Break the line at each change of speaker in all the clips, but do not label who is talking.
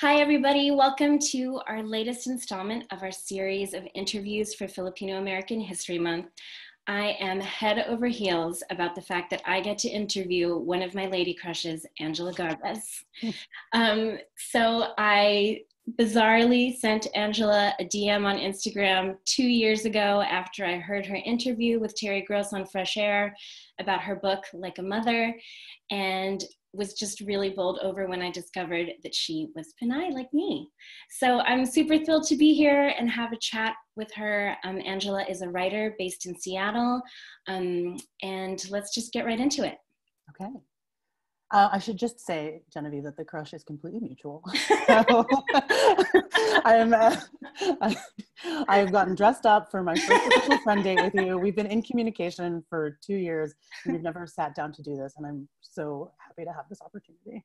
Hi, everybody. Welcome to our latest installment of our series of interviews for Filipino American History Month. I am head over heels about the fact that I get to interview one of my lady crushes, Angela Garbes. um, so I bizarrely sent Angela a DM on Instagram two years ago after I heard her interview with Terry Gross on Fresh Air about her book, Like a Mother. And was just really bowled over when I discovered that she was Pinay like me. So I'm super thrilled to be here and have a chat with her. Um, Angela is a writer based in Seattle. Um, and let's just get right into it.
Okay. Uh, I should just say, Genevieve, that the crush is completely mutual. so, I'm, uh, I have gotten dressed up for my first official friend date with you. We've been in communication for two years, and we've never sat down to do this, and I'm so happy to have this opportunity.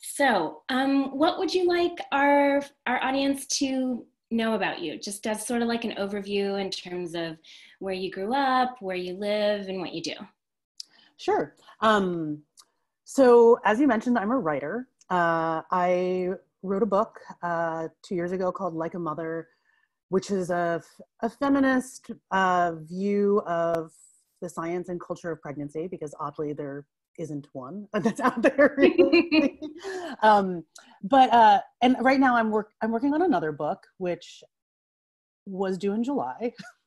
So, um, what would you like our our audience to know about you? Just as sort of like an overview in terms of where you grew up, where you live, and what you do.
Sure. Um, so, as you mentioned, I'm a writer. Uh, I wrote a book uh, two years ago called Like a Mother, which is a, a feminist uh, view of the science and culture of pregnancy, because oddly, there isn't one that's out there. um, but uh, and right now, I'm work I'm working on another book, which was due in July.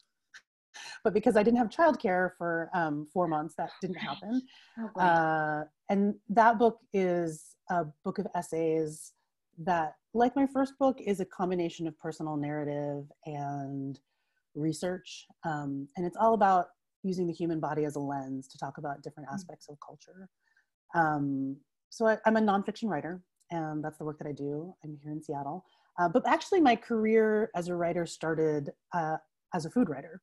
but because I didn't have childcare for um, four months, that didn't happen. Oh, uh, and that book is a book of essays that, like my first book, is a combination of personal narrative and research. Um, and it's all about using the human body as a lens to talk about different hmm. aspects of culture. Um, so I, am a nonfiction writer, and that's the work that I do. I'm here in Seattle. Uh, but actually, my career as a writer started uh, as a food writer.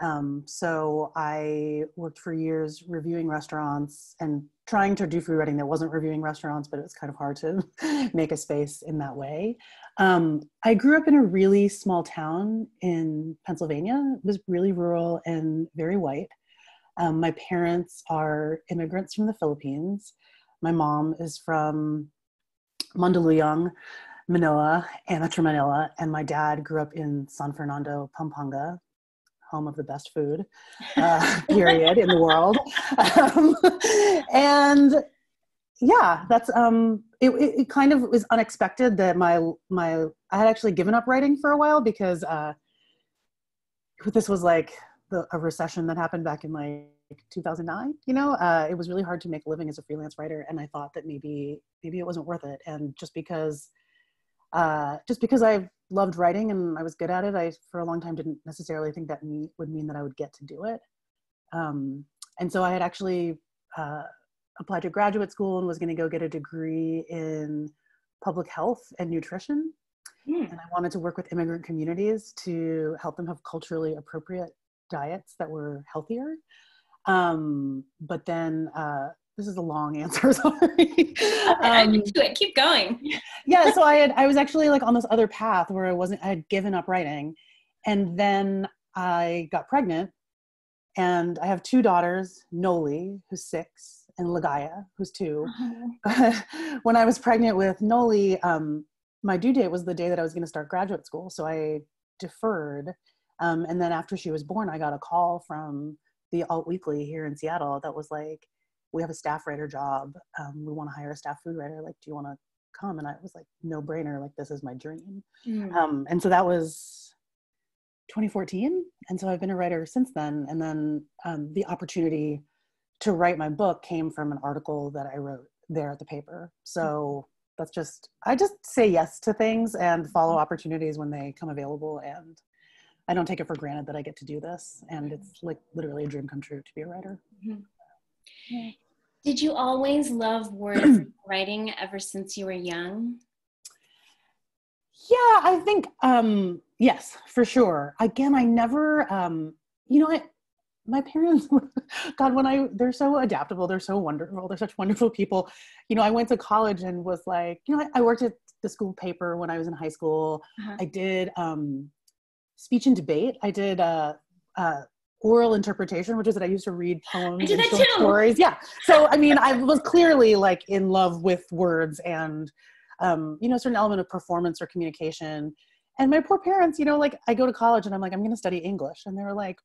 Um, so I worked for years reviewing restaurants and trying to do food writing that wasn't reviewing restaurants, but it was kind of hard to make a space in that way. Um, I grew up in a really small town in Pennsylvania. It was really rural and very white. Um, my parents are immigrants from the Philippines. My mom is from Mandaluyong, Manila, Metro Manila, and my dad grew up in San Fernando, Pampanga, home of the best food, uh, period, in the world. Um, and yeah, that's um, it, it, kind of was unexpected that my my I had actually given up writing for a while because uh, this was like the, a recession that happened back in like 2009 you know uh, it was really hard to make a living as a freelance writer and i thought that maybe maybe it wasn't worth it and just because uh, just because i loved writing and I was good at it, I for a long time didn't necessarily think that me would mean that I would get to do it. Um, and so I had actually uh, applied to graduate school and was going to go get a degree in public health and nutrition. Mm. And I wanted to work with immigrant communities to help them have culturally appropriate diets that were healthier. Um, but then uh, this is a long answer sorry.
Um, i'm into it. Keep going.
Yeah so i had i was actually like on this other path where i wasn't i had given up writing and then i got pregnant and i have two daughters noli who's six and ligaya who's 2 uh-huh. when i was pregnant with noli um, my due date was the day that i was going to start graduate school so i deferred. Um, and then after she was born i got a call from the alt weekly here in seattle that was like we have a staff writer job. Um, we want to hire a staff food writer. Like, do you want to come? And I was like, no brainer. Like, this is my dream. Mm. Um, and so that was 2014. And so I've been a writer since then. And then um, the opportunity to write my book came from an article that I wrote there at the paper. So that's just, I just say yes to things and follow opportunities when they come available. And I don't take it for granted that I get to do this. And it's like literally a dream come true to be a writer. Mm-hmm.
Did you always love words writing ever since you were young?
Yeah, I think um yes, for sure. Again, I never um you know, I my parents god when i they're so adaptable they're so wonderful they're such wonderful people you know i went to college and was like you know i, I worked at the school paper when i was in high school uh-huh. i did um speech and debate i did uh, uh oral interpretation, which is that I used to read poems and short
too.
stories. Yeah. So I mean, I was clearly like in love with words and um, you know, certain element of performance or communication. And my poor parents, you know, like I go to college and I'm like, I'm gonna study English. And they were like,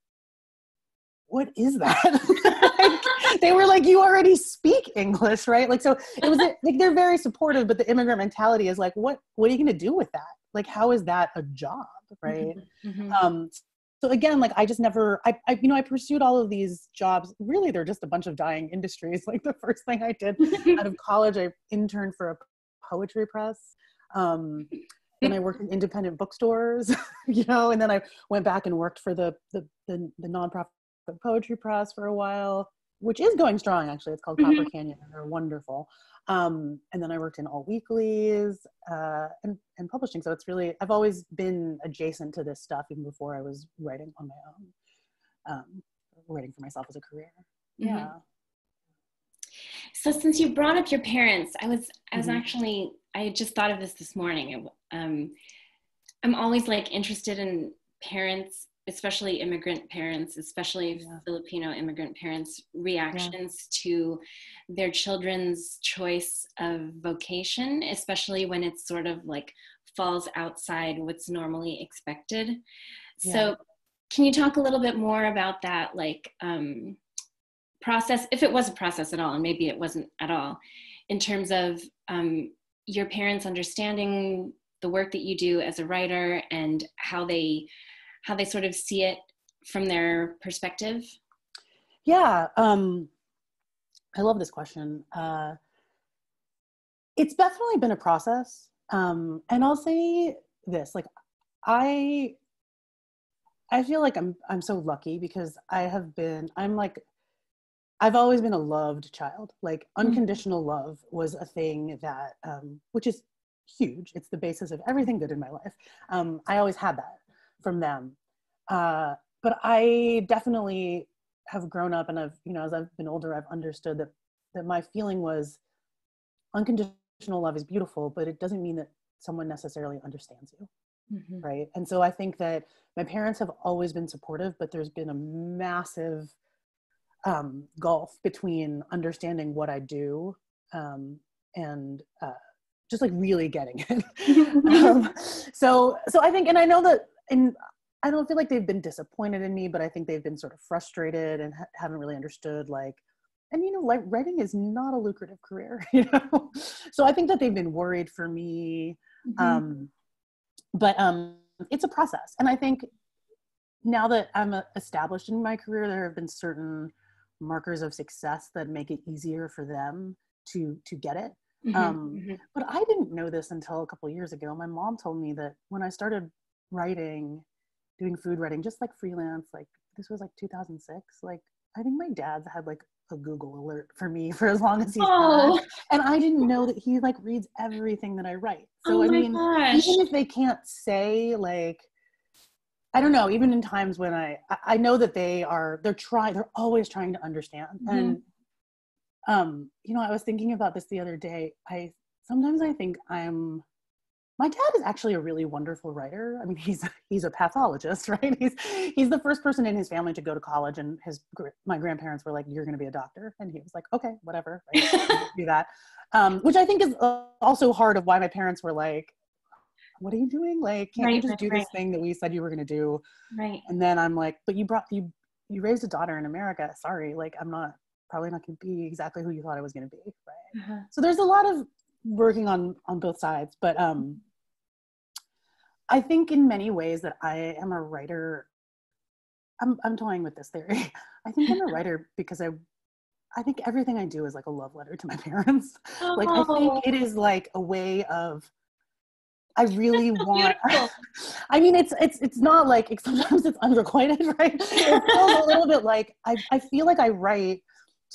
what is that? like, they were like, you already speak English, right? Like, so it was like they're very supportive, but the immigrant mentality is like, what what are you gonna do with that? Like, how is that a job, right?
Mhm.
um so again like i just never I, I you know i pursued all of these jobs. Really they're just a bunch of dying industries. Like the first thing i did out of college i interned for a poetry press. Um then i worked in independent bookstores you know and then i went back and worked for the the the, the nonprofit poetry press for a while which is going strong actually it's called
Mhm.
copper canyon and they're wonderful um, and then I worked in alt weeklies uh, and, and publishing. So it's really, I've always been adjacent to this stuff even before I was writing on my own, um, writing for myself as a career.
Mhm.
Yeah.
So since you brought up your parents, I was I was
Mhm.
actually I had just thought of this this morning. Um, I'm always like interested in parents, especially immigrant parents, especially
Yeah.
Filipino immigrant parents' reactions to their children's choice of vocation, especially when it's sort of like falls outside what's normally expected. So, can you talk a little bit more about that, like? Um, process if it was a process at all and maybe it wasn't at all in terms of um, your parents understanding the work that you do as a writer and how they how they sort of see it from their perspective
Yeah. Um, I love this question. Uh, it's definitely been a process. Um, and I'll say this, like I, I feel like I'm, I'm so lucky because I have been, I'm like, I've always been a loved child. Like unconditional love was a thing that, um, which is huge. It's the basis of everything good in my life. Um, I always had that from them. Uh, but I definitely have grown up and I've, you know, as I've been older, I've understood that, that my feeling was unconditional love is beautiful, but it doesn't mean that someone necessarily understands you. Right. And so I think that my parents have always been supportive, but there's been a massive um, gulf between understanding what I do um, and uh, just like really getting it. um, so, so I think, and I know that, and I don't feel like they've been disappointed in me, but I think they've been sort of frustrated and ha- haven't really understood like, and you know, like writing is not a lucrative career, you know. so I think that they've been worried for me.
Mm-hmm.
Um, but um, it's a process, and I think now that I'm uh, established in my career, there have been certain markers of success that make it easier for them to to get it.
Mhm,
Um,
mhm.
But I didn't know this until a couple years ago. My mom told me that when I started writing, doing food writing, just like freelance, like this was like 2006. Like I think my dad's had like a Google alert for me for as long as he's
Oh.
had, and I didn't know that he like reads everything that I write. So
oh
I mean,
gosh.
even if they can't say like i don't know even in times when i I- know that they are they're trying they're always trying to understand
Mhm.
and um you know i was thinking about this the other day i sometimes i think i'm my dad is actually a really wonderful writer. I mean he's he's a pathologist right? He's he's the first person in his family to go to college and his my grandparents were like you're going to be a doctor and he was like okay whatever right? do that. Um, which i think is uh, also hard of why my parents were like what are you doing? Like can't you just
right,
do
right.
this thing that we said you were going to do?
Right.
And then i'm like but you brought you you raised a daughter in america. Sorry like i'm not probably not going to be exactly who you thought i was going to be right?
Uh-huh.
so there's a lot of working on on both sides but um i think in many ways that i am a writer i'm i'm toying with this theory. I think i'm a writer because i i think everything i do is like a love letter to my parents. Like i
Oh,
think it is like a way of i really
so
want i mean it's it's it's not like sometimes it's unrequited right? It feels a little bit like i i feel like i write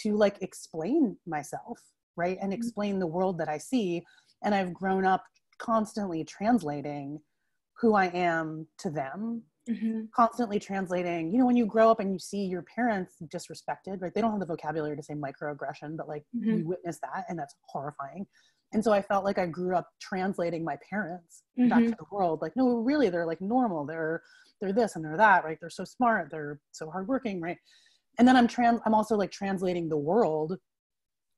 to like explain myself right and explain the world that i see and i've grown up constantly translating who i am to them.
Mhm.
constantly translating you know when you grow up and you see your parents disrespected right? They don't have the vocabulary to say microaggression but like
Mhm.
you witness that and that's horrifying. And so i felt like i grew up translating my parents mm-hmm. back to the world. Like no really they're like normal. They're they're this and they're that right? They're so smart. They're so hardworking right? And then i'm trans i'm also like translating the world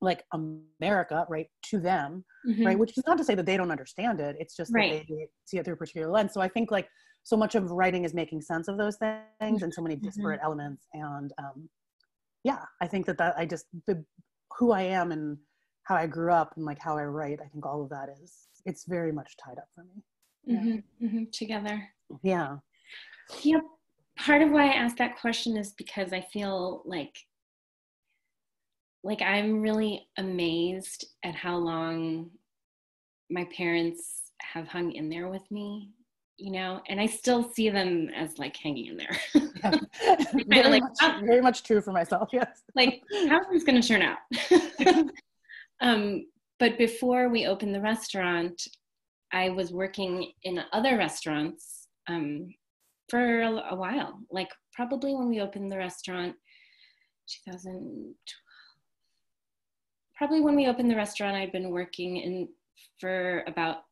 like america right to them mm-hmm. right which is not to say that they don't understand it it's just right. that they see it through a particular lens so i think like so much of writing is making sense of those things and so many mm-hmm. disparate mm-hmm. elements and um yeah i think that that i just the who i am and how i grew up and like how i write i think all of that is it's very much tied up for me
yeah. mm-hmm, mm-hmm, together
yeah
yeah part of why i asked that question is because i feel like like i'm really amazed at how long my parents have hung in there with me you know and i still see them as like hanging in there. Yeah.
very, like, much, very much true for myself yes.
Like how's this going to turn out? Um, but before we opened the restaurant i was working in other restaurants um, for a, a while like probably when we opened the restaurant 2012 probably when we opened the restaurant, I'd been working in for about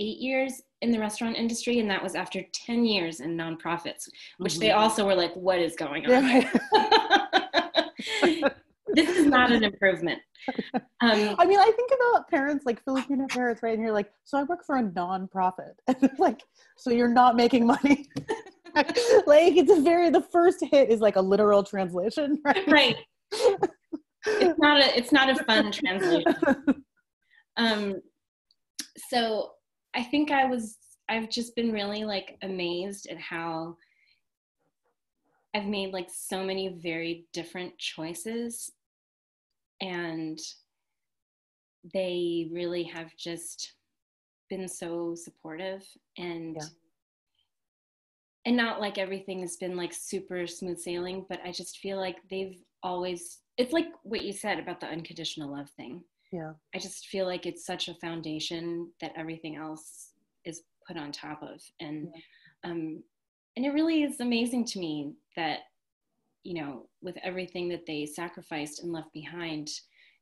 eight years in the restaurant industry, and that was after 10 years in nonprofits, which mm-hmm. they also were like, what is going on? Yeah. this is not an improvement.
Um, I mean, I think about parents, like Filipino parents, right? And you're like, so I work for a nonprofit. And like, so you're not making money. like, it's a very, the first hit is like a literal translation,
right? Right it's not a it's not a fun translation. Um, so I think I was I've just been really like amazed at how I've made like so many very different choices and they really have just been so supportive and yeah. and not like everything has been like super smooth sailing but I just feel like they've always it's like what you said about the unconditional love thing.
Yeah.
I just feel like it's such a foundation that everything else is put on top of. And yeah. um and it really is amazing to me that you know, with everything that they sacrificed and left behind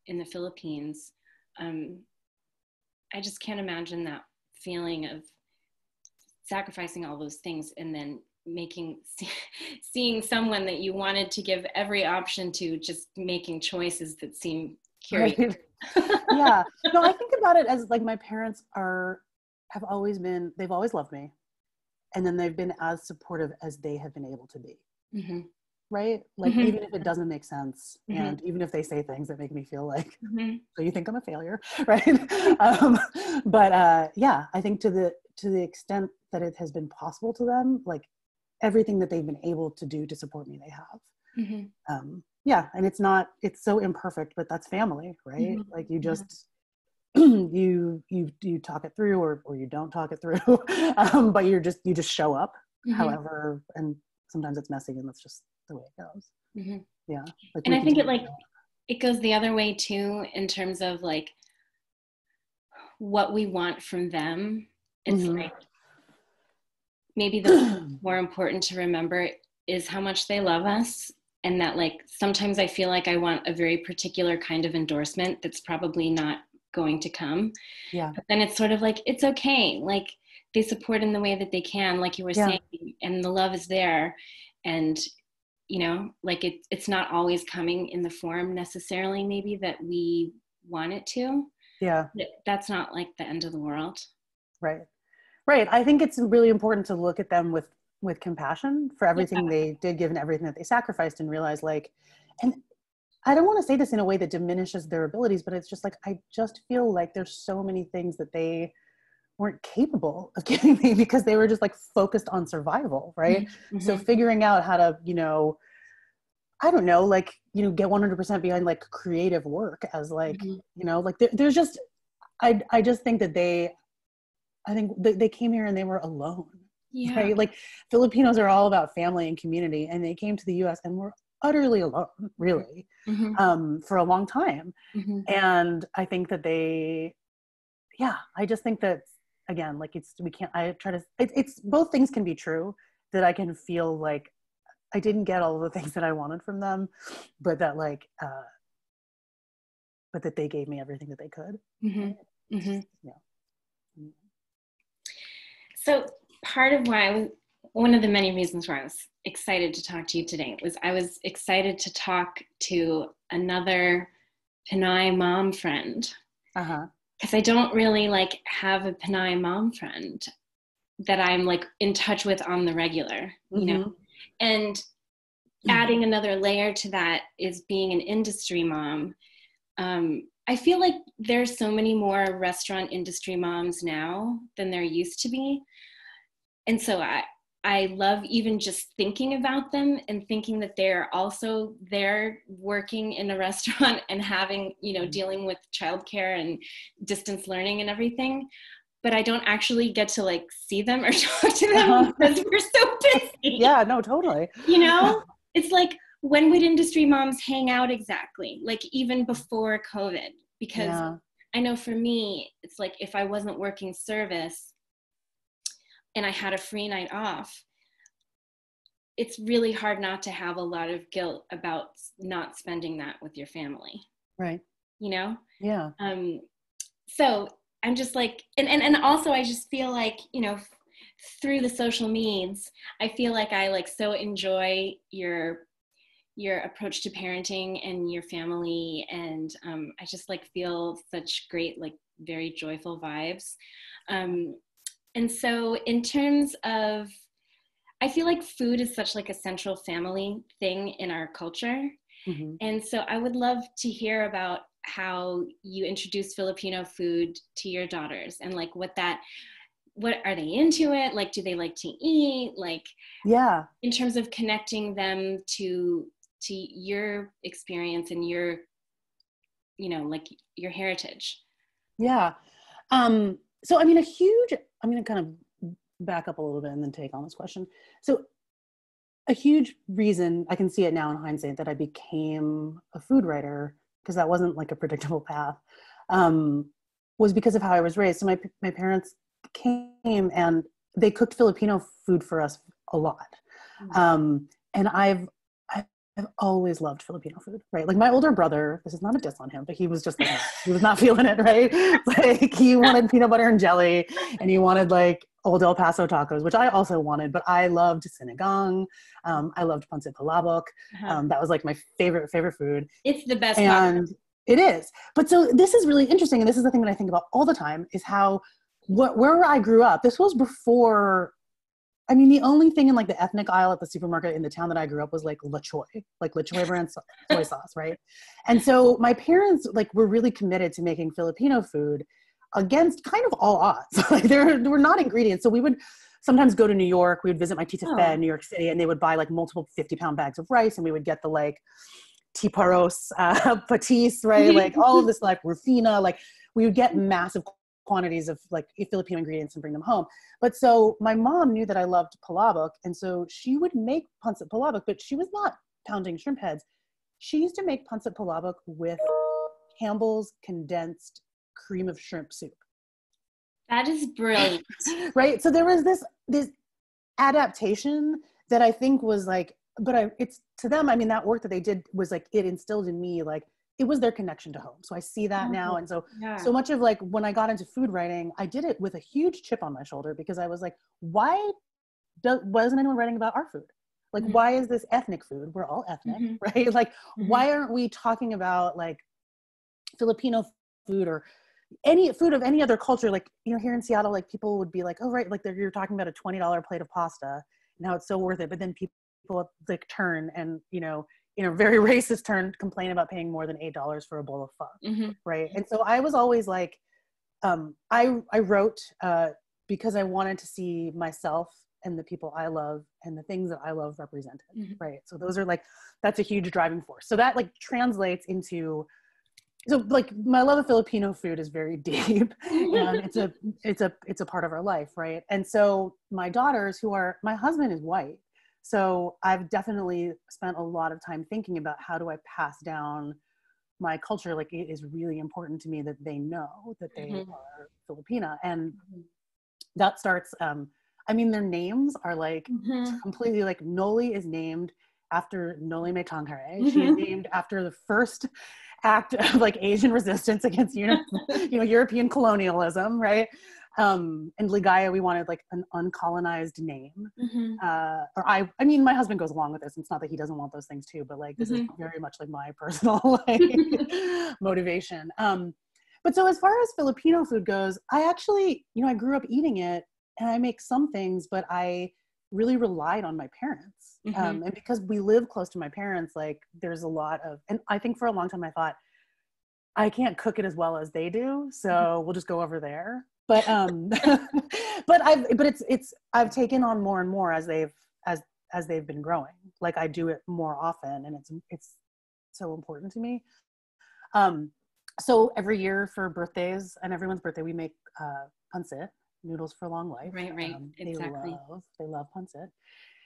in the Philippines, um, I just can't imagine that feeling of sacrificing all those things and then making seeing someone that you wanted to give every option to just making choices that seem curious right.
yeah no i think about it as like my parents are have always been they've always loved me and then they've been as supportive as they have been able to be mm-hmm. right like mm-hmm. even if it doesn't make sense mm-hmm. and even if they say things that make me feel like mm-hmm. so you think i'm a failure right um, but uh yeah i think to the to the extent that it has been possible to them like everything that they've been able to do to support me they have mm-hmm. um, yeah and it's not it's so imperfect but that's family right mm-hmm. like you just you you you talk it through or or you don't talk it through um, but you're just you just show up mm-hmm. however and sometimes it's messy and that's just the way it goes mm-hmm. yeah
like and i think it like it goes the other way too in terms of like what we want from them it's mm-hmm. like maybe the more important to remember is how much they love us and that like sometimes i feel like i want a very particular kind of endorsement that's probably not going to come.
Yeah.
But then it's sort of like it's okay. Like they support in the way that they can like you were yeah. saying and the love is there. And you know like it, it's not always coming in the form necessarily maybe that we want it to.
Yeah.
That's not like the end of the world.
Right Right. I think it's really important to look at them with with compassion for everything yeah. they did given everything that they sacrificed and realize like and I don't want to say this in a way that diminishes their abilities, but it's just like I just feel like there's so many things that they weren't capable of giving me because they were just like focused on survival, right? Mm-hmm. So figuring out how to, you know, I don't know, like, you know, get 100% behind like creative work as like, mm-hmm. you know, like there, there's just, I, I just think that they I think they, they came here and they were alone. Yeah. Right? Like Filipinos are all about family and community, and they came to the U.S. and were utterly alone, really, mm-hmm. um, for a long time. Mm-hmm. And I think that they, yeah, I just think that again, like it's we can't. I try to. It, it's both things can be true. That I can feel like I didn't get all the things that I wanted from them, but that like, uh, but that they gave me everything that they could. Mm-hmm.
Mm-hmm. Yeah. So part of why I was one of the many reasons why I was excited to talk to you today was I was excited to talk to another Pinay mom friend. Uh-huh. Because I don't really like have a Pinay mom friend that I'm like in touch with on the regular, you mm-hmm. know. And mm-hmm. adding another layer to that is being an industry mom. Um, I feel like there's so many more restaurant industry moms now than there used to be. And so I, I love even just thinking about them and thinking that they're also there working in a restaurant and having, you know, dealing with childcare and distance learning and everything. But I don't actually get to like see them or talk to them uh-huh. because we're so busy.
Yeah, no, totally.
You know, it's like when would industry moms hang out exactly? Like even before COVID? Because yeah. I know for me, it's like if I wasn't working service, and I had a free night off, it's really hard not to have a lot of guilt about not spending that with your family.
Right.
You know?
Yeah.
Um, so I'm just like, and, and, and also I just feel like, you know, through the social means, I feel like I like so enjoy your your approach to parenting and your family and um, i just like feel such great like very joyful vibes um, and so in terms of i feel like food is such like a central family thing in our culture. Mm-hmm. and so i would love to hear about how you introduce filipino food to your daughters and like what that what are they into it? Like do they like to eat? Like
yeah.
in terms of connecting them to to your experience and your you know like your heritage.
Yeah. Um so i mean a huge I'm going to kind of back up a little bit and then take on this question. So, a huge reason I can see it now in hindsight that I became a food writer because that wasn't like a predictable path um, was because of how I was raised. So my my parents came and they cooked Filipino food for us a lot, mm-hmm. um, and I've I've always loved Filipino food, right? Like my older brother, this is not a diss on him, but he was just like, he was not feeling it, right? Like he wanted peanut butter and jelly and he wanted like old El Paso tacos, which I also wanted, but I loved sinigang. Um, I loved pancit palabok. Uh-huh. Um, that was like my favorite, favorite food.
It's the best.
And taco. it is. But so this is really interesting. And this is the thing that I think about all the time is how, wh- where I grew up, this was before I mean, the only thing in like the ethnic aisle at the supermarket in the town that I grew up was like La Choy, like La Choy brand soy sauce, right? And so my parents like were really committed to making Filipino food against kind of all odds. like there, there were not ingredients. So we would sometimes go to New York. We would visit my tita oh. Fe in New York City, and they would buy like multiple 50 pound bags of rice, and we would get the like tiparos, uh, patis, right? like all of this like rufina, like we would get massive quantities of like Filipino ingredients and bring them home. But so my mom knew that I loved palabok, and so she would make pancit palabok, but she was not pounding shrimp heads. She used to make pancit palabok with Campbell's condensed cream of shrimp soup.
That is brilliant.
right? So there was this this adaptation that I think was like, but I it's to them, I mean, that work that they did was like it instilled in me like it was their connection to home. So I see that now. Mm-hmm. And so, yeah. so much of like when I got into food writing, I did it with a huge chip on my shoulder because I was like, why does, wasn't anyone writing about our food? Like, mm-hmm. why is this ethnic food? We're all ethnic, mm-hmm. right? Like, mm-hmm. why aren't we talking about like Filipino food or any food of any other culture? Like, you know, here in Seattle, like people would be like, oh, right, like you're talking about a $20 plate of pasta. Now it's so worth it. But then people like turn and, you know, you know, very racist turn complain about paying more than eight dollars for a bowl of pho, mm-hmm. right? And so I was always like, um, I I wrote uh, because I wanted to see myself and the people I love and the things that I love represented, mm-hmm. right? So those are like that's a huge driving force. So that like translates into so like my love of Filipino food is very deep and it's a it's a it's a part of our life, right? And so my daughters who are my husband is white so I've definitely spent a lot of time thinking about how do I pass down my culture. Like it is really important to me that they know that they mm-hmm. are Filipina. And that starts, um, I mean, their names are like mm-hmm. completely like Noli is named after Noli Me Tangere. She is mm-hmm. named after the first act of like Asian resistance against you know, you know European colonialism, right? Um, and Ligaya, we wanted like an uncolonized name. Mm-hmm. Uh, or I, I mean, my husband goes along with this. It's not that he doesn't want those things too, but like this mm-hmm. is very much like my personal like motivation. Um, but so as far as Filipino food goes, I actually, you know, I grew up eating it, and I make some things, but I really relied on my parents. Mm-hmm. Um, and because we live close to my parents, like there's a lot of, and I think for a long time I thought, I can't cook it as well as they do, so mm-hmm. we'll just go over there. But um, but I've but it's it's I've taken on more and more as they've as as they've been growing. Like I do it more often, and it's it's so important to me. Um, so every year for birthdays and everyone's birthday, we make uh, pancit, noodles for long life.
Right, right, um, exactly.
They love, they love pancit.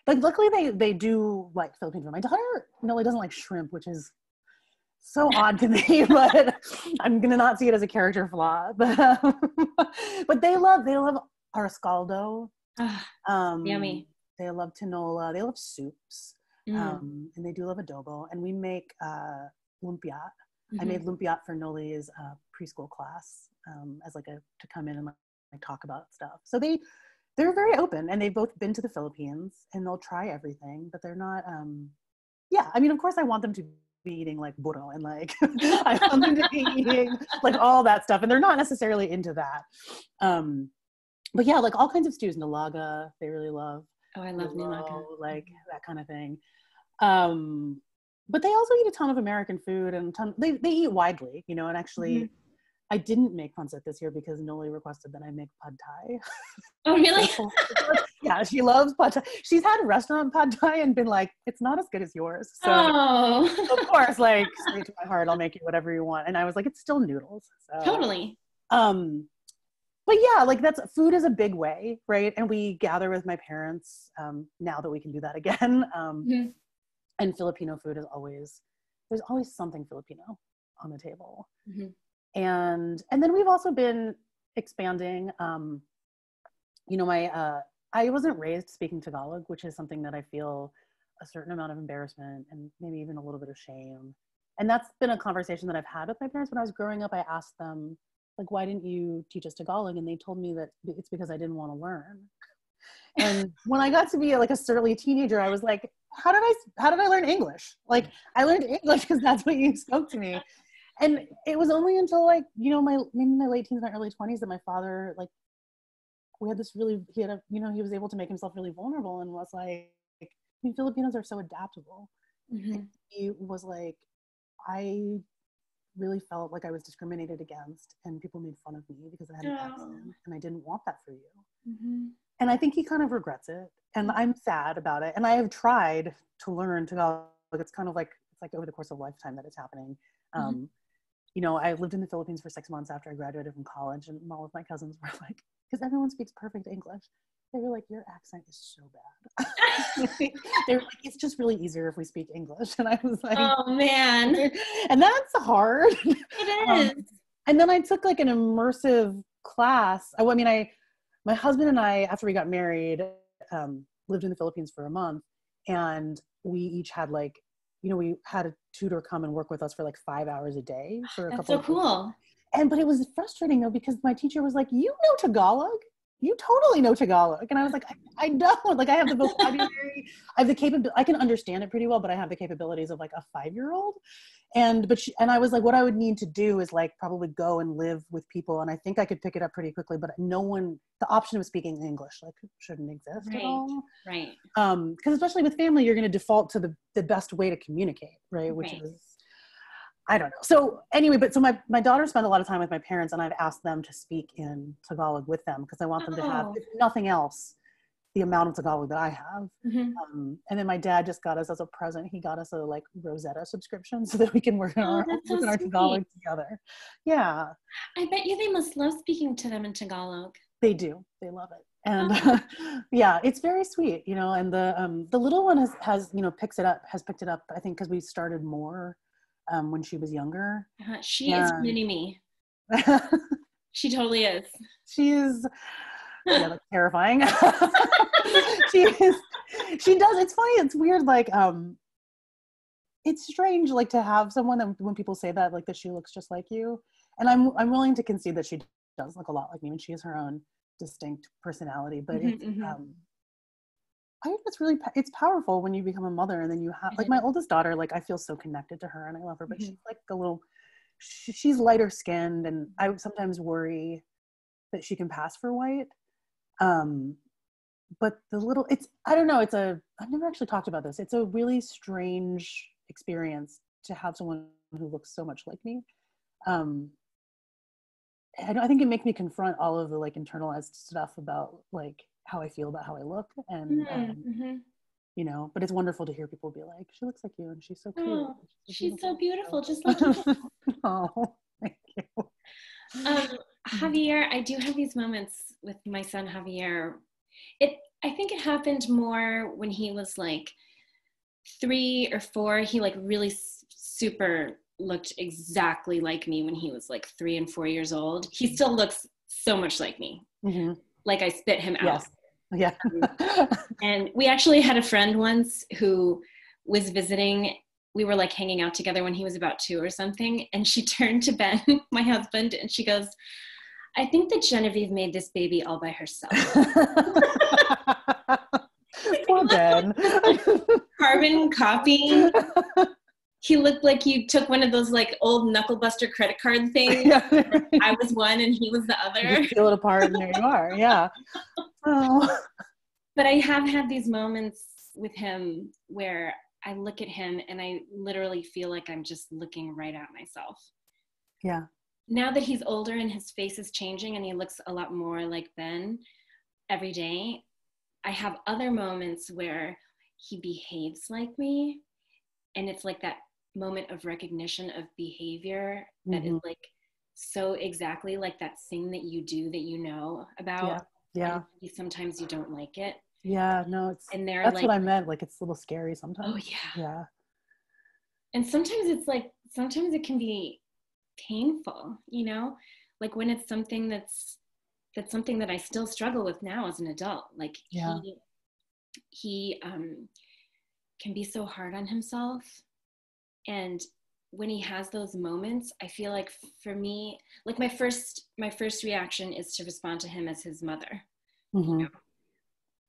But luckily, they they do like Filipino food. My daughter, Noli doesn't like shrimp, which is so odd to me. But I'm gonna not see it as a character flaw. But um, but they love they love arroz
um, yummy.
They love tinola. They love soups, mm. um, and they do love adobo. And we make uh, lumpia. Mm-hmm. I made lumpia for Noli's uh, preschool class um, as like a to come in and like, talk about stuff. So they they're very open and they've both been to the Philippines and they'll try everything, but they're not um yeah, I mean of course I want them to be eating like buro and like I want them to be eating like all that stuff. And they're not necessarily into that. Um but yeah, like all kinds of stews, nilaga, they really love.
Oh, I love nilaga.
Like that kind of thing. Um but they also eat a ton of American food and ton they, they eat widely, you know, and actually mm-hmm I didn't make pancit this year because Noli requested that I make pad thai.
Oh, really?
yeah, she loves pad thai. She's had restaurant pad thai and been like, it's not as good as yours. So,
oh.
of course, like, straight to my heart, I'll make you whatever you want. And I was like, it's still noodles. So,
totally.
Um, but yeah, like that's food is a big way, right? And we gather with my parents um, now that we can do that again. Um, mm-hmm. And Filipino food is always there's always something Filipino on the table. Mm-hmm and and then we've also been expanding um you know my uh i wasn't raised speaking tagalog which is something that i feel a certain amount of embarrassment and maybe even a little bit of shame. And that's been a conversation that i've had with my parents. When i was growing up i asked them like why didn't you teach us tagalog? And they told me that it's because i didn't want to learn. And when i got to be like a surly teenager i was like how did i how did i learn english? Like i learned english because that's what you spoke to me. And it was only until like you know my maybe my late teens my early 20s that my father like we had this really he had a you know he was able to make himself really vulnerable and was like I mean, Filipinos are so adaptable. Mm-hmm. He was like, I really felt like I was discriminated against, and people made fun of me because I had an oh. accent, and I didn't want that for you. Mm-hmm. And I think he kind of regrets it, and mm-hmm. I'm sad about it. And I have tried to learn Tagalog. Like it's kind of like it's like over the course of a lifetime that it's happening. Mm-hmm. Um, you know, I lived in the Philippines for six months after I graduated from college, and all of my cousins were like, because everyone speaks perfect English. They were like, your accent is so bad. they were like, it's just really easier if we speak English. And I was like,
oh man.
And that's hard.
It is. um.
Um, and then I took like an immersive class. I, I mean, I, my husband and I, after we got married, um, lived in the Philippines for a month, and we each had like you know, we had a tutor come and work with us for like five hours a day for a
That's
couple.
so cool.
And but it was frustrating though because my teacher was like, "You know Tagalog." you totally know Tagalog. And I was like, I, I don't. Like, I have the vocabulary, I have the capability, I can understand it pretty well, but I have the capabilities of like a five year old. And, but, she, and I was like, what I would need to do is like probably go and live with people. And I think I could pick it up pretty quickly, but no one, the option of speaking English like shouldn't exist
right,
at all.
Right.
Um, cause especially with family, you're going to default to the, the best way to communicate, right? Which right. is I don't know. So anyway, but so my, my daughter spent a lot of time with my parents and I've asked them to speak in Tagalog with them because I want them oh. to have, oh. if nothing else, the amount of Tagalog that I have. Mm-hmm. Um, and then my dad just got us as a present, he got us a like Rosetta subscription so that we can work on oh, our, so our Tagalog together. Yeah.
I bet you they must love speaking to them in Tagalog.
They do. They love it. And oh. yeah, it's very sweet, you know, and the, um, the little one has, has, you know, picks it up, has picked it up, I think, because we started more um, when she was younger.
Uh, she is mini me. she totally is.
She is yeah, that's terrifying. she is she does it's funny, it's weird, like um it's strange like to have someone that when people say that like that she looks just like you and i'm i'm willing to concede that she does look a lot like me and she has her own distinct personality but mm-hmm, it's mm-hmm. um I think it's really it's powerful when you become a mother and then you have like my oldest daughter like I feel so connected to her and I love her but mm-hmm. she's like a little she, she's lighter skinned and I sometimes worry that she can pass for white um but the little it's i don't know it's a i've never actually talked about this it's a really strange experience to have someone who looks so much like me um I, I think it makes me confront all of the like internalized stuff about like how i feel about how i look and mm-hmm. Um, mm-hmm. you know but it's wonderful to hear people be like she looks like you and she's so cute. Oh,
she's, she's so beautiful. just like you.
Oh thank you.
Um javier i do have these moments with my son javier. It i think it happened more when he was like three or four. He like really super looked exactly like me when he was like three and four years old. He still looks so much like me. Mm-hmm. Like i spit him out
yes. yeah um,
and we actually had a friend once who was visiting we were like hanging out together when he was about two or something and she turned to ben my husband and she goes I think that Genevieve made this baby all by herself.
Poor Ben.
Carbon copy. He looked like you took one of those like old knucklebuster credit card things. I was one and he was the other.
You peel it apart and there you are. Yeah.
Oh. But I have had these moments with him where I look at him and I literally feel like I'm just looking right at myself.
Yeah
now that he's older and his face is changing and he looks a lot more like Ben every day, I have other moments where he behaves like me. And it's like that moment of recognition of behavior that mm-hmm. is like so exactly like that thing that you do that you know about.
Yeah. yeah.
sometimes you don't like it.
Yeah, no, it's and they're that's like, what I meant. Like it's a little scary sometimes.
Oh yeah.
Yeah.
And sometimes it's like sometimes it can be painful you know like when it's something that's that's something that i still struggle with now as an adult like
yeah.
he he um can be so hard on himself and when he has those moments i feel like for me like my first my first reaction is to respond to him as his mother
mm-hmm. you know,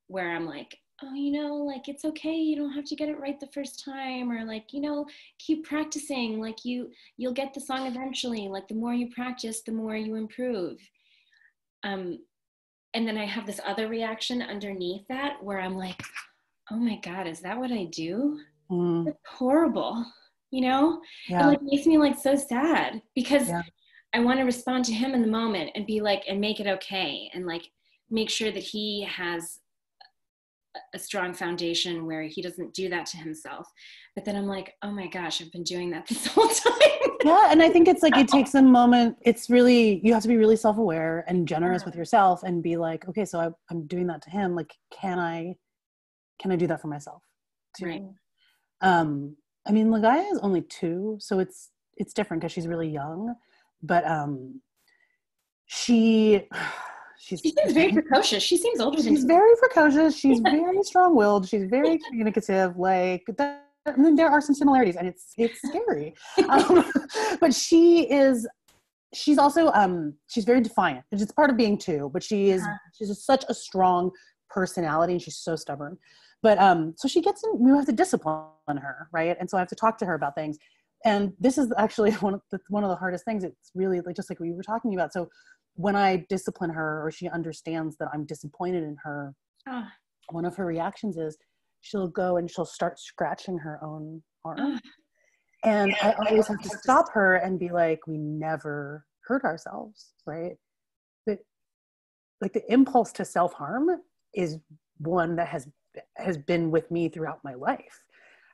where i'm like oh, you know, like it's okay. You don't have to get it right the first time, or like, you know, keep practicing. Like you, you'll get the song eventually. Like the more you practice, the more you improve. Um, and then I have this other reaction underneath that where I'm like, oh my God, is that what I do? Mm. It's horrible, you know? Yeah. It like makes me like so sad because yeah. I want to respond to him in the moment and be like, and make it okay and like make sure that he has a strong foundation where he doesn't do that to himself. But then I'm like, oh my gosh, I've been doing that this whole time.
yeah. And I think it's like it takes a moment. It's really, you have to be really self aware and generous with yourself and be like, okay, so I, am doing that to him. Like, can I, can I do that for myself?
Too? Right.
Um, I mean, Ligaya is only two, so it's, it's different because she's really young, but, um, she,
she's she seems very precocious. She seems older
she's very precocious. She's very strong willed. She's very communicative. Like that, I mean, there are some similarities, and it's it's scary. um, but she is. She's also um she's very defiant. It's part of being two, but she is uh-huh. she's just such a strong personality, and she's so stubborn. But um, so she gets in. We have to discipline her, right? And so I have to talk to her about things. And this is actually one of the, one of the hardest things. It's really like just like we were talking about. So when I discipline her or she understands that I'm disappointed in her, oh. one of her reactions is she'll go and she'll start scratching her own arm. Oh. And I always have to stop her and be like, we never hurt ourselves, right? But like the impulse to self harm is one that has has been with me throughout my life.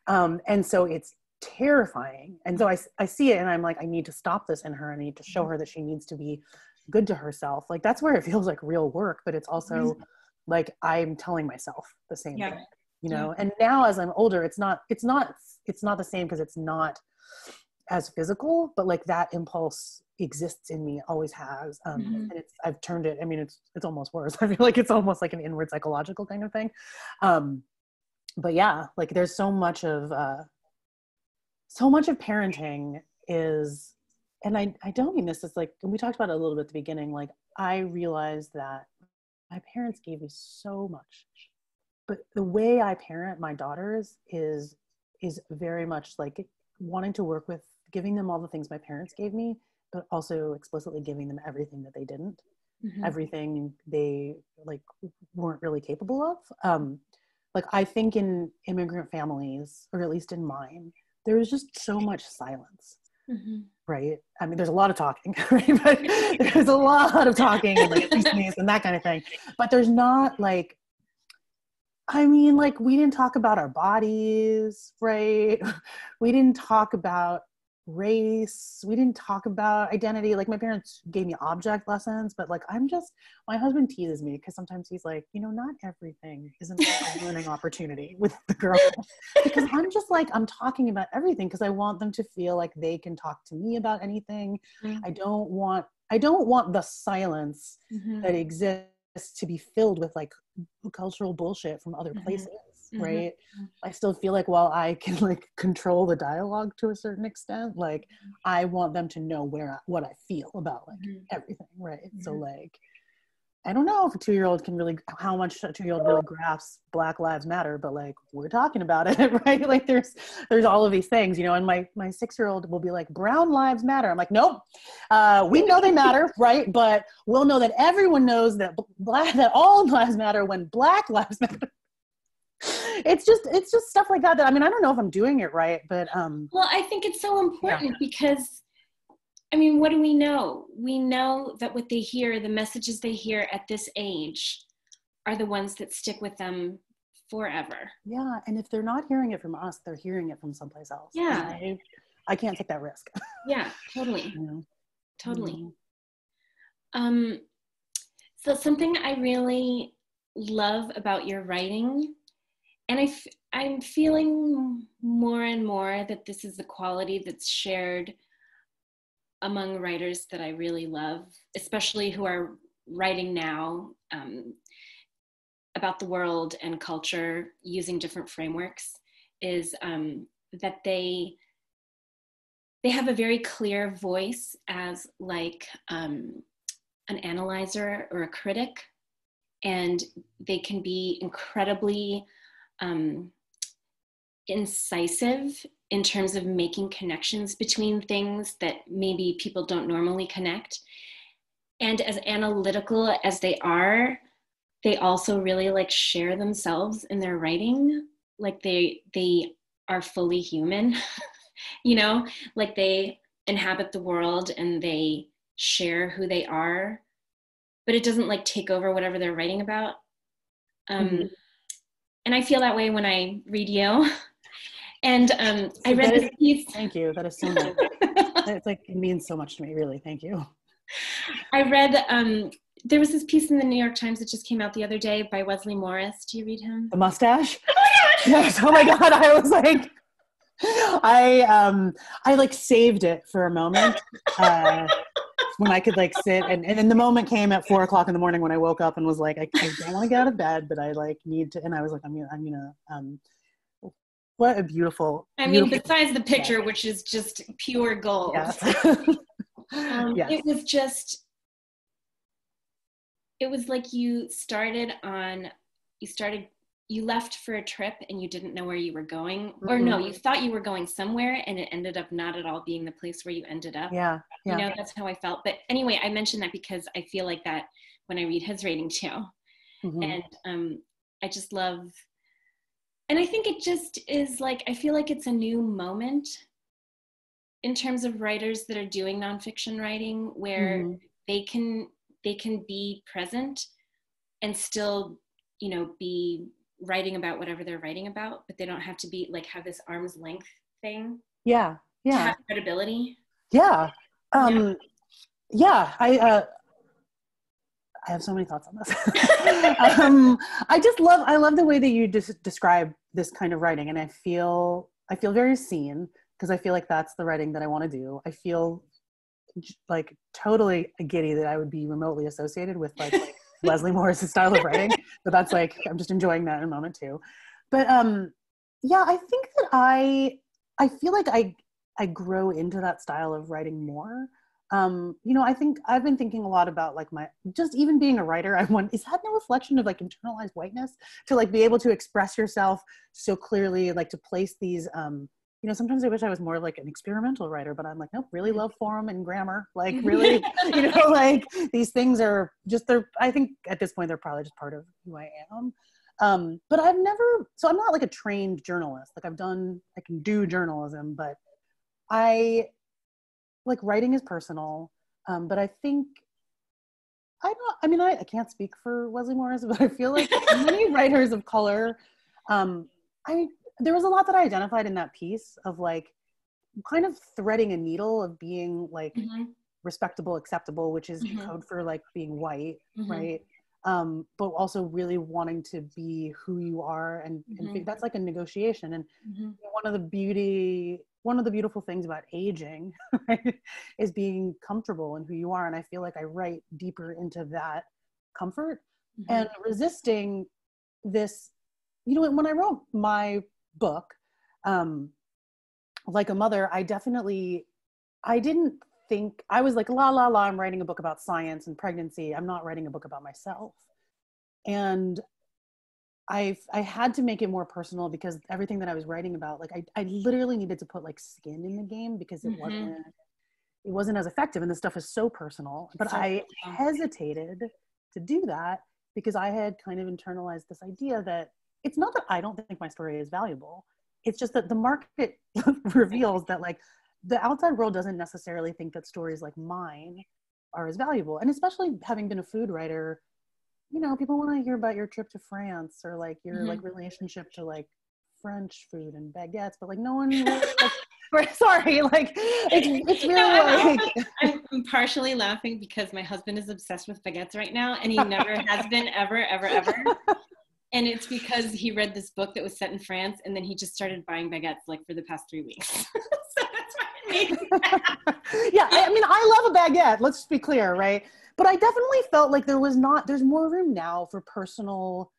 Um, and so it's terrifying. And so I, I see it and I'm like, I need to stop this in her. I need to show mm-hmm. her that she needs to be good to herself like that's where it feels like real work but it's also mm-hmm. like i'm telling myself the same yeah. thing you know yeah. and now as i'm older it's not it's not it's not the same because it's not as physical but like that impulse exists in me always has um mm-hmm. and it's i've turned it i mean it's it's almost worse. I feel like it's almost like an inward psychological kind of thing. Um but yeah like there's so much of uh so much of parenting is and I, I don't mean this as like and we talked about it a little bit at the beginning like i realized that my parents gave me so much. But the way i parent my daughters is is very much like wanting to work with giving them all the things my parents gave me but also explicitly giving them everything that they didn't mm-hmm. everything they like weren't really capable of um like i think in immigrant families or at least in mine there is just so much silence mm-hmm. right i mean there's a lot of talking right but there's a lot of talking and like and that kind of thing but there's not like I mean, like, we didn't talk about our bodies, right? We didn't talk about race. We didn't talk about identity. Like, my parents gave me object lessons, but like, I'm just, my husband teases me because sometimes he's like, you know, not everything is a learning opportunity with the girl. because I'm just like, I'm talking about everything because I want them to feel like they can talk to me about anything. Mm-hmm. I don't want, I don't want the silence mm-hmm. that exists to be filled with like cultural bullshit from other mm-hmm. places mm-hmm. right i still feel like while i can like control the dialogue to a certain extent like mm-hmm. i want them to know where I, what i feel about like mm-hmm. everything right so mm-hmm. like I don't know if a two year old can really, how much a two year old really grasps Black Lives Matter, but like we're talking about it, right? Like there's, there's all of these things, you know, and my, my six year old will be like, Brown Lives Matter. I'm like, nope, uh, we know they matter, right? But we'll know that everyone knows that black, that all lives matter when Black Lives Matter. It's just, it's just stuff like that. That I mean, I don't know if I'm doing it right, but um.
Well, I think it's so important yeah. because I mean, what do we know? We know that what they hear, the messages they hear at this age, are the ones that stick with them forever.
Yeah, and if they're not hearing it from us, they're hearing it from someplace else.
Yeah,
I, I, can't take that risk.
yeah, totally, you know? totally. Mm-hmm. Um, so something I really love about your writing, and I'm feeling more and more that this is the quality that's shared among writers that I really love, especially who are writing now um, about the world and culture using different frameworks, is um, that they they have a very clear voice as like um, an analyzer or a critic, and they can be incredibly um, incisive in terms of making connections between things that maybe people don't normally connect. And as analytical as they are, they also really like share themselves in their writing. Like they they are fully human, you know, like they inhabit the world and they share who they are, but it doesn't like take over whatever they're writing about. Um, mm-hmm. And I feel that way when I read you. And um, I read this piece.
Thank you. That is so much. it's like it means so much to me. Really, thank you.
I read. Um, there was this piece in the New York Times that just came out the other day by Wesley Morris. Do you read him?
The mustache. Oh yes. Oh my god. I was like. I um I like saved it for a moment uh, when I could like sit and and then the moment came at four o'clock in the morning when I woke up and was like I, I don't want to get out of bed but I like need to and I was like I'm gonna I'm gonna um what a beautiful.
I
mean,
beautiful besides the picture, which is just pure gold. Yes. um, yes. It was just. It was like you started on. You started. You left for a trip and you didn't know where you were going, mm-hmm. or no, mm-hmm. you thought you were going somewhere and it ended up not at all being the place where you ended up.
Yeah.
yeah. You know, that's how I felt. But anyway, I mentioned that because I feel like that when I read his writing too, mm-hmm. and um, I just love and I think it just is like, I feel like it's a new moment in terms of writers that are doing nonfiction writing where mm-hmm. they can they can be present and still you know be writing about whatever they're writing about but they don't have to be like have this arm's length thing
yeah yeah
credibility
yeah um yeah, yeah i uh I have so many thoughts on this. um, I just love I love the way that you just describe this kind of writing, and I feel I feel very seen because I feel like that's the writing that I want to do. I feel like totally giddy that I would be remotely associated with like, like Wesley Morris's style of writing, but that's like I'm just enjoying that in a moment too. But um, yeah, I think that I I feel like I I grow into that style of writing more. Um, you know, I think I've been thinking a lot about like my just even being a writer. I want is that no reflection of like internalized whiteness to like be able to express yourself so clearly, like to place these um, you know, sometimes I wish I was more like an experimental writer, but I'm like, nope, really love form and grammar. Like, really, you know, like these things are just, they're, I think at this point, they're probably just part of who I am. Um, but I've never, so I'm not like a trained journalist. Like, I've done, I can do journalism, but I like writing is personal. Um, but I think, I don't, I mean, I, I can't speak for Wesley Morris, but I feel like many writers of color, um, I there was a lot that I identified in that piece of like kind of threading a needle of being like mm-hmm. respectable, acceptable, which is mm-hmm. code for like being white, mm-hmm. right? Um, but also really wanting to be who you are, and, and mm-hmm. that's like a negotiation. And mm-hmm. one of the beauty, one of the beautiful things about aging right, is being comfortable in who you are. And I feel like I write deeper into that comfort mm-hmm. and resisting this. You know, when I wrote my book um like a mother i definitely i didn't think i was like la la la i'm writing a book about science and pregnancy. I'm not writing a book about myself. And i i had to make it more personal because everything that i was writing about like i, I literally needed to put like skin in the game because it mm-hmm. wasn't it wasn't as effective and the stuff is so personal but so i hesitated to do that because i had kind of internalized this idea that it's not that I don't think my story is valuable. It's just that the market reveals that like the outside world doesn't necessarily think that stories like mine are as valuable. And especially having been a food writer, you know, people want to hear about your trip to France or like your mm-hmm. like relationship to like French food and baguettes, but like no one really, like, sorry, like it's, it's really no,
like I'm partially laughing because my husband is obsessed with baguettes right now and he never has been ever, ever, ever and it's because he read this book that was set in France, and then he just started buying baguettes like for the past three weeks. so
yeah, I mean, I love a baguette. Let's be clear, right? But I definitely felt like there was not. There's more room now for personal,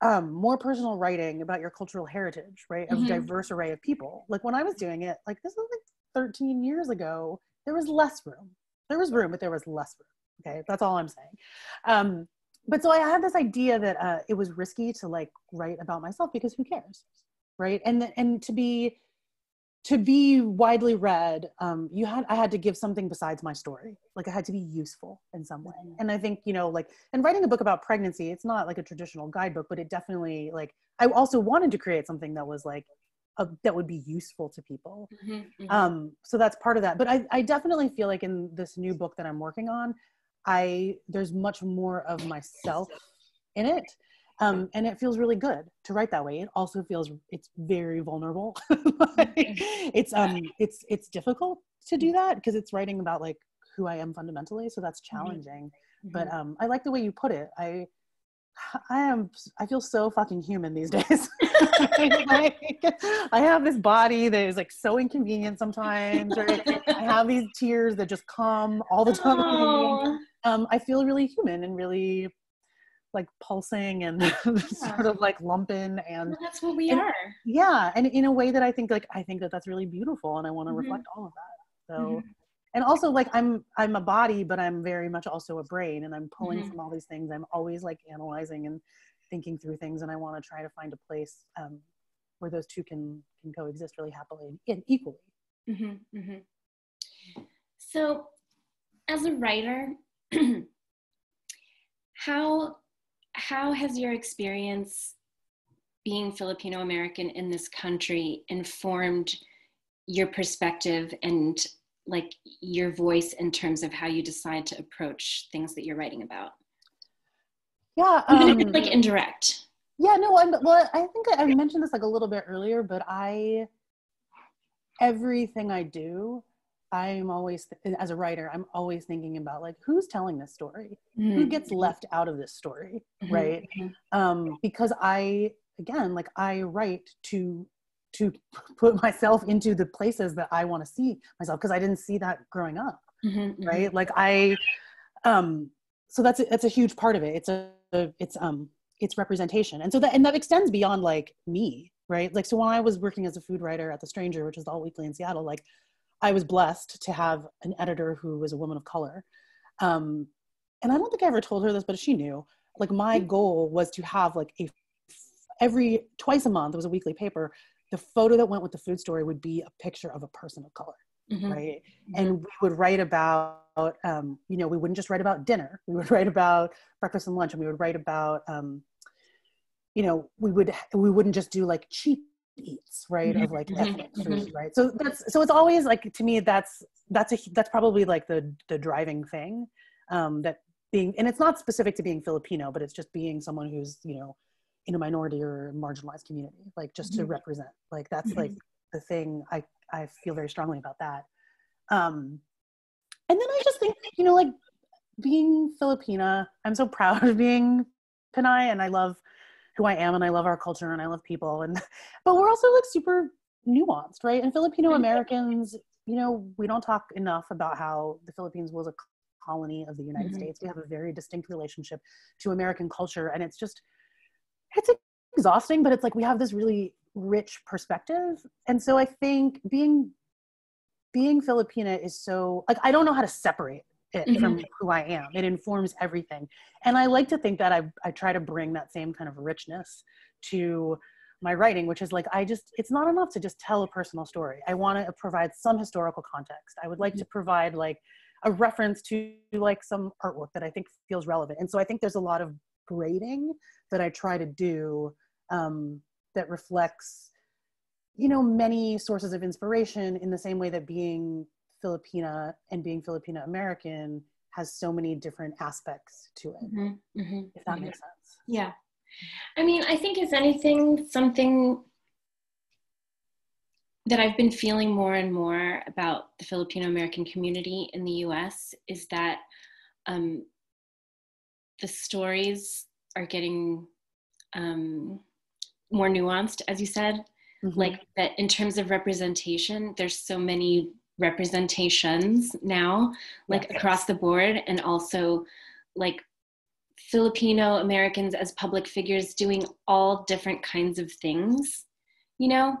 um, more personal writing about your cultural heritage, right? Of mm-hmm. diverse array of people. Like when I was doing it, like this was like 13 years ago. There was less room. There was room, but there was less room. Okay, that's all I'm saying. Um, but so I had this idea that uh, it was risky to like write about myself because who cares, right? And and to be to be widely read, um, you had I had to give something besides my story. Like I had to be useful in some way. Mm-hmm. And I think you know, like, and writing a book about pregnancy, it's not like a traditional guidebook, but it definitely like I also wanted to create something that was like a, that would be useful to people. Mm-hmm, mm-hmm. Um, so that's part of that. But I, I definitely feel like in this new book that I'm working on, I there's much more of myself in it. Um, and it feels really good to write that way. It also feels it's very vulnerable. it's um it's it's difficult to do that because it's writing about like who I am fundamentally. So that's mm-hmm. challenging. Mm-hmm. But um, I like the way you put it. I I am I feel so fucking human these days. I have this body that is like so inconvenient sometimes. Or I have these tears that just come all the time. Oh um, I feel really human and really like pulsing and yeah. sort of like lumping and
well, that's what we
and,
are
yeah and in a way that i think like i think that that's really beautiful and i want to mm-hmm. reflect all of that so mm-hmm. and also like i'm i'm a body but i'm very much also a brain and i'm pulling mm-hmm. from all these things i'm always like analyzing and thinking through things and i want to try to find a place um, where those two can can coexist really happily and equally mm-hmm. Mm-hmm.
so as a writer how how has your experience being Filipino American in this country informed your perspective and like your voice in terms of how you decide to approach things that you're writing about?
Yeah,
um, even if it's like indirect.
Yeah, no, I'm, well, I think I mentioned this like a little bit earlier, but I everything I do I'm always, as a writer, I'm always thinking about like who's telling this story, mm-hmm. who gets left out of this story, mm-hmm. right? Mm-hmm. Um, because I, again, like I write to to put myself into the places that I want to see myself because I didn't see that growing up, mm-hmm, mm-hmm. right? Like I, um, so that's a, that's a huge part of it. It's a, it's um it's representation, and so that and that extends beyond like me, right? Like, so when I was working as a food writer at The Stranger, which is alt weekly in Seattle, like, I was blessed to have an editor who was a woman of color. Um, and I don't think I ever told her this, but she knew. Like, my mm-hmm. goal was to have like a every twice a month, it was a weekly paper. The photo that went with the food story would be a picture of a person of color, mm-hmm. right? Mm-hmm. And we would write about, um, you know, we wouldn't just write about dinner. We would write about breakfast and lunch, and we would write about um, you know we would we wouldn't just do like cheap eats right of like mm-hmm. ethnic food mm-hmm. right so that's so it's always like to me that's that's a that's probably like the the driving thing um that being and it's not specific to being filipino but it's just being someone who's you know in a minority or marginalized community like just to mm-hmm. represent like that's like the thing i i feel very strongly about that um and then i just think you know like being filipina i'm so proud of being pinay and i love who I am and I love our culture and I love people and but we're also like super nuanced, right? And Filipino Americans, you know, we don't talk enough about how the Philippines was a colony of the United mm-hmm. States. We have a very distinct relationship to American culture and it's just it's exhausting, but it's like we have this really rich perspective. And so I think being being Filipina is so like I don't know how to separate it mm-hmm. from who I am. It informs everything. And I like to think that I, I try to bring that same kind of richness to my writing, which is like, I just, it's not enough to just tell a personal story. I want to provide some historical context. I would like mm-hmm. to provide like a reference to like some artwork that I think feels relevant. And so I think there's a lot of grading that I try to do um, that reflects, you know, many sources of inspiration in the same way that being Filipina and being Filipino American has so many different aspects to it. Mm-hmm, mm-hmm, if that mm-hmm. makes sense.
Yeah. I mean, I think if anything, something that I've been feeling more and more about the Filipino American community in the US is that um, the stories are getting um, more nuanced, as you said. Mm-hmm. Like that in terms of representation, there's so many representations now, like yes. across the board, and also like Filipino Americans as public figures doing all different kinds of things, you know?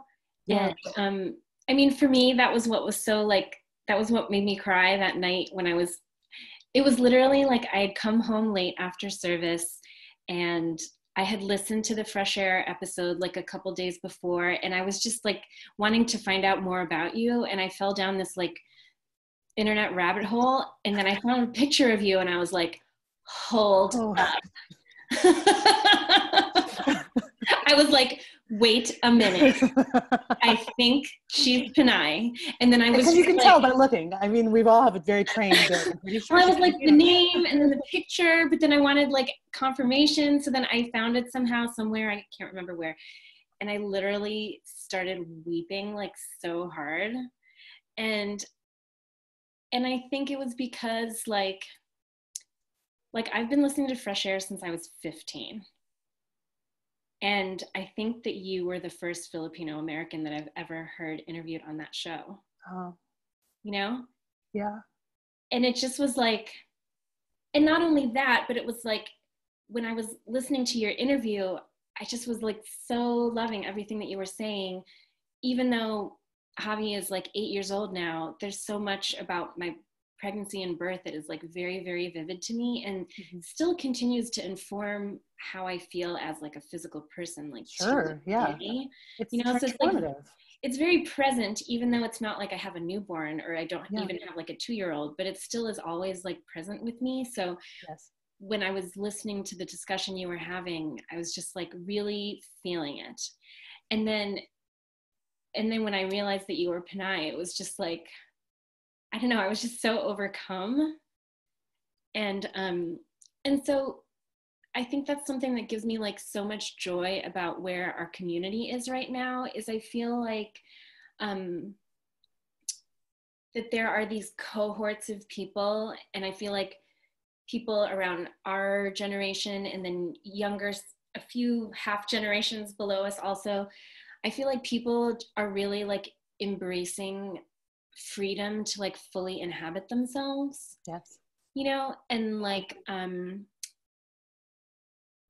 Yeah. And um, I mean, for me, that was what was so like, that was what made me cry that night when I was, it was literally like I had come home late after service and I had listened to the Fresh Air episode like a couple days before, and I was just like wanting to find out more about you. And I fell down this like internet rabbit hole, and then I found a picture of you, and I was like, hold oh. up. I was like, wait a minute. I think she's Pinay. And then I was
because you can like, tell by looking. I mean, we've all have a very trained.
Sure well, I was like the name and then the picture, but then I wanted like confirmation. So then I found it somehow somewhere. I can't remember where. And I literally started weeping like so hard. And and I think it was because like like I've been listening to Fresh Air since I was 15 and I think that you were the first Filipino American that I've ever heard interviewed on that show. Oh. You know?
Yeah.
And it just was like, and not only that, but it was like when I was listening to your interview, I just was like so loving everything that you were saying. Even though Javi is like eight years old now, there's so much about my pregnancy and birth that is like very very vivid to me and mm-hmm. still continues to inform how i feel as like a physical person like
sure yeah.
it's you know so it's like it's very present even though it's not like i have a newborn or i don't yeah. even have like a two year old but it still is always like present with me. So yes. when i was listening to the discussion you were having i was just like really feeling it. And then and then when i realized that you were pinay it was just like I don't know, I was just so overcome. And um and so I think that's something that gives me like so much joy about where our community is right now is I feel like um that there are these cohorts of people and I feel like people around our generation and then younger a few half generations below us also I feel like people are really like embracing freedom to like fully inhabit themselves
yes
you know and like um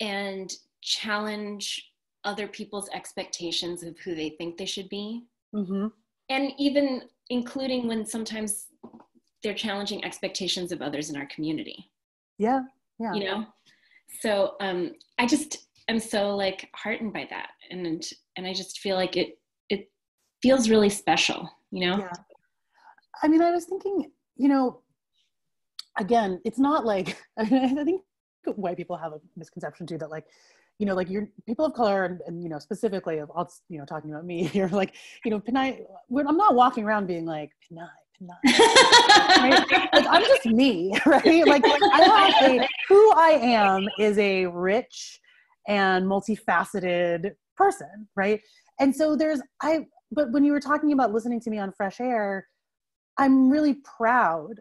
and challenge other people's expectations of who they think they should be.
Mm-hmm.
And even including when sometimes they're challenging expectations of others in our community.
Yeah. Yeah.
You know? So um, I just am so like heartened by that. And and I just feel like it it feels really special, you know?
Yeah. I mean, I was thinking, you know, again, it's not like I, mean, I think white people have a misconception too that like you know, like you're people of color and, and you know, specifically, I'll, you know, talking about me here, like, you know, I'm not walking around being like, right? Like, I'm just me, right? Like, like I have a, who I am is a rich and multifaceted person, right? And so there's, I, but when you were talking about listening to me on Fresh Air, I'm really proud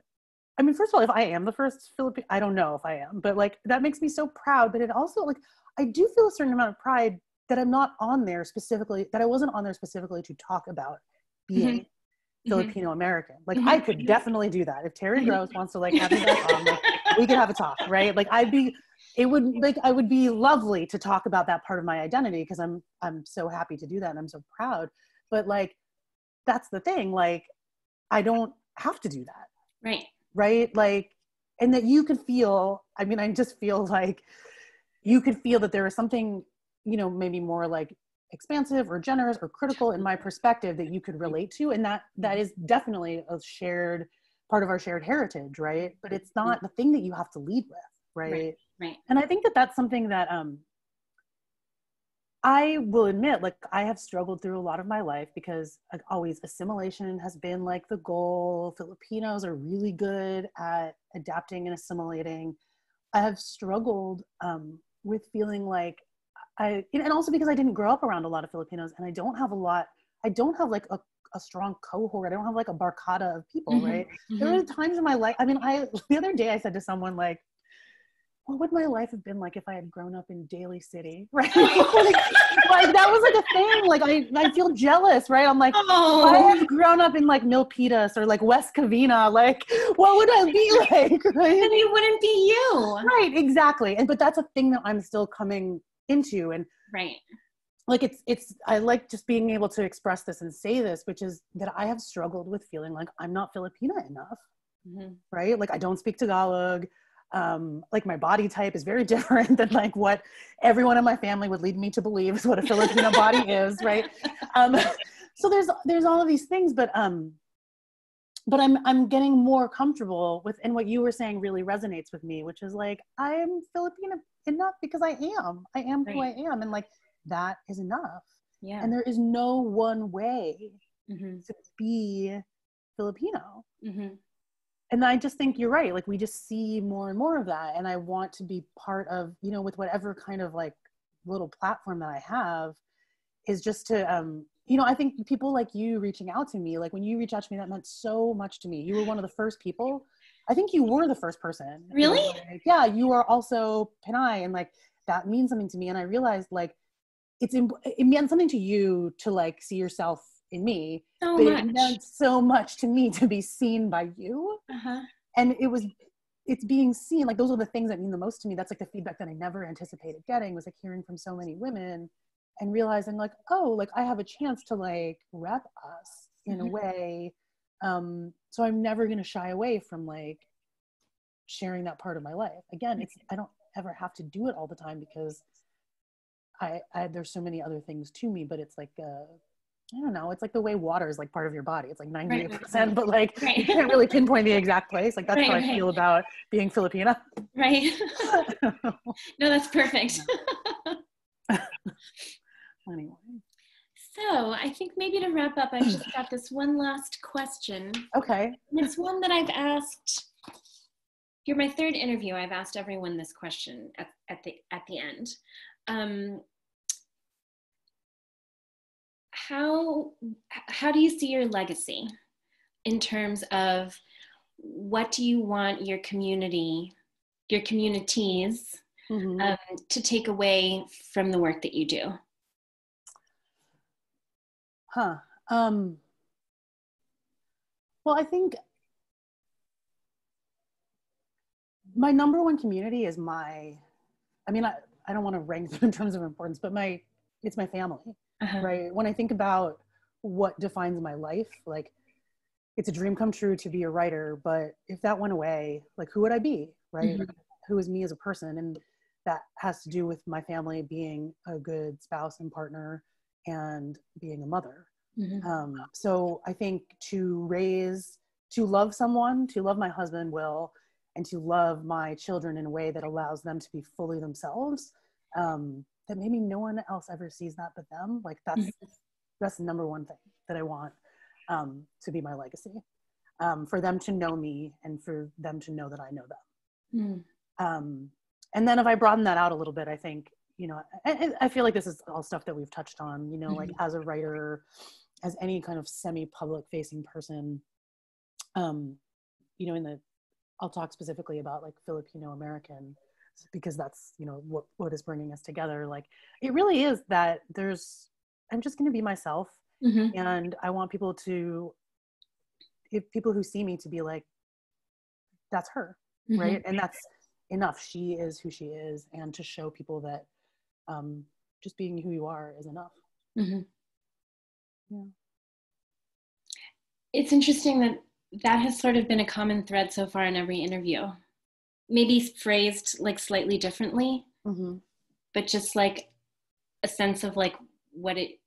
I mean, first of all, if I am the first Filipino, I don't know if I am, but like that makes me so proud. But it also like I do feel a certain amount of pride that I'm not on there specifically, that I wasn't on there specifically to talk about being mm-hmm. Filipino American. Like mm-hmm. I could definitely do that. If Terry mm-hmm. Gross wants to like have me back on, like, we could have a talk, right? Like I'd be, it would like I would be lovely to talk about that part of my identity because I'm I'm so happy to do that and I'm so proud. But like that's the thing, like I don't have to do that.
Right.
Right. Like, and that you could feel. I mean, I just feel like you could feel that there is something you know maybe more like expansive or generous or critical in my perspective that you could relate to and that that is definitely a shared part of our shared heritage right but it's not the thing that you have to lead with right
right, right.
and i think that that's something that um i will admit like i have struggled through a lot of my life because like always assimilation has been like the goal filipinos are really good at adapting and assimilating i have struggled um with feeling like I, and also because I didn't grow up around a lot of Filipinos and I don't have a lot, I don't have like a, a strong cohort. I don't have like a barkada of people, mm-hmm. right? Mm-hmm. There were times in my life, I mean, I, the other day I said to someone like, what would my life have been like if I had grown up in Daly City? Right? like, like, that was like a thing. Like I, I feel jealous, right? I'm like, oh. I have grown up in like Milpitas or like West Covina. Like, what would I be like?
Right? And it wouldn't be you.
Right, exactly. And but that's a thing that I'm still coming into. And
right.
Like it's it's I like just being able to express this and say this, which is that I have struggled with feeling like I'm not Filipina enough. Mm-hmm. Right? Like I don't speak Tagalog um, like my body type is very different than like what everyone in my family would lead me to believe is what a Filipino body is, right? Um, so there's there's all of these things, but um, but I'm I'm getting more comfortable with, and what you were saying really resonates with me, which is like I'm Filipino enough because I am, I am right. who I am, and like that is enough.
Yeah.
And there is no one way mm-hmm. to be Filipino. Mm-hmm and i just think you're right like we just see more and more of that and i want to be part of you know with whatever kind of like little platform that i have is just to um you know i think people like you reaching out to me like when you reach out to me that meant so much to me. You were one of the first people i think you were the first person.
Really?
Like, yeah you are also pinay and like that means something to me and i realized like it's it meant something to you to like see yourself in me
so
but
much.
it meant so much to me to be seen by you uh-huh. and it was it's being seen like those are the things that mean the most to me that's like the feedback that i never anticipated getting was like hearing from so many women and realizing like oh like i have a chance to like rep us in mm-hmm. a way um so i'm never going to shy away from like sharing that part of my life again it's i don't ever have to do it all the time because I, I there's so many other things to me but it's like uh I don't know. It's like the way water is like part of your body. It's like 98%, right, right, but like right. you can't really pinpoint the exact place. Like that's how I feel about being Filipina.
Right. no, that's perfect.
anyway.
So I think maybe to wrap up, I've just got this one last question.
Okay.
And it's one that I've asked. You're my third interview. I've asked everyone this question at, at the at the end. Um, how how do you see your legacy in terms of what do you want your community your communities mm-hmm. um, to take away from the work that you do?
Huh. Um, well i think my number one community is my i mean i, I don't want to rank them in terms of importance but my it's my family uh-huh. right when i think about what defines my life like it's a dream come true to be a writer but if that went away like who would i be right mm-hmm. who is me as a person and that has to do with my family being a good spouse and partner and being a mother mm-hmm. um, so i think to raise to love someone to love my husband will and to love my children in a way that allows them to be fully themselves um, that maybe no one else ever sees that but them like that's mm-hmm. that's the number one thing that i want um, to be my legacy um, for them to know me and for them to know that i know them mm. um, and then if i broaden that out a little bit i think you know I, I feel like this is all stuff that we've touched on you know mm-hmm. like as a writer as any kind of semi-public facing person um, you know in the i'll talk specifically about like filipino american because that's you know what what is bringing us together like it really is that there's i'm just going to be myself mm-hmm. and i want people to if people who see me to be like that's her mm-hmm. right and that's enough she is who she is and to show people that um, just being who you are is enough mm-hmm.
yeah it's interesting that that has sort of been a common thread so far in every interview maybe phrased like slightly differently mm-hmm. but just like a sense of like what it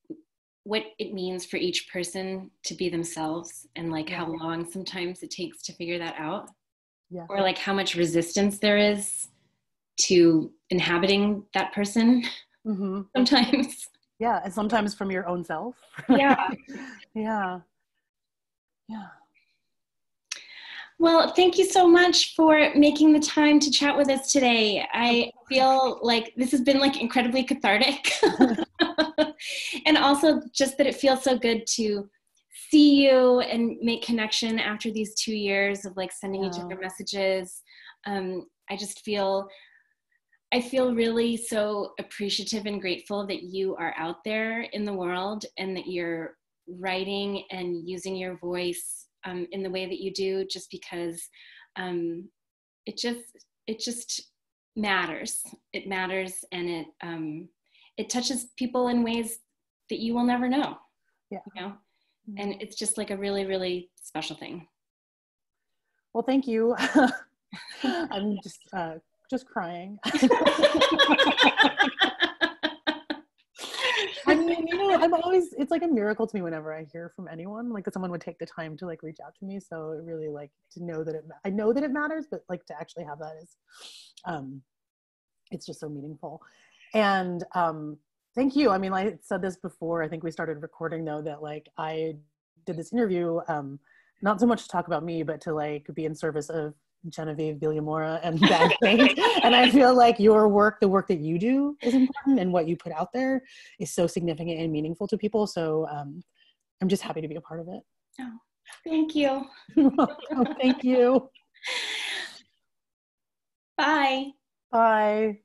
what it means for each person to be themselves and like yeah. how long sometimes it takes to figure that out yeah. or like how much resistance there is to inhabiting that person mm-hmm. sometimes
yeah and sometimes from your own self
yeah
yeah yeah
well, thank you so much for making the time to chat with us today. I feel like this has been like incredibly cathartic. and also just that it feels so good to see you and make connection after these two years of like sending yeah. each other messages. Um, I just feel I feel really so appreciative and grateful that you are out there in the world and that you're writing and using your voice um, in the way that you do just because um, it just it just matters. It matters and it um, it touches people in ways that you will never know
yeah.
you know? Mm-hmm. and it's just like a really really special thing.
Well thank you. I'm just uh, just crying mean, you know, I'm always, it's like a miracle to me whenever I hear from anyone, like that someone would take the time to like reach out to me. So it really like to know that it, I know that it matters, but like to actually have that is, um, it's just so meaningful. And um, thank you. I mean, I said this before, I think we started recording though, that like I did this interview, um, not so much to talk about me, but to like be in service of Genevieve Villamora and Bad Saint. and I feel like your work, the work that you do is important and what you put out there is so significant and meaningful to people. So um, I'm just happy to be a part of it.
Oh, thank you.
thank you.
Bye.
Bye.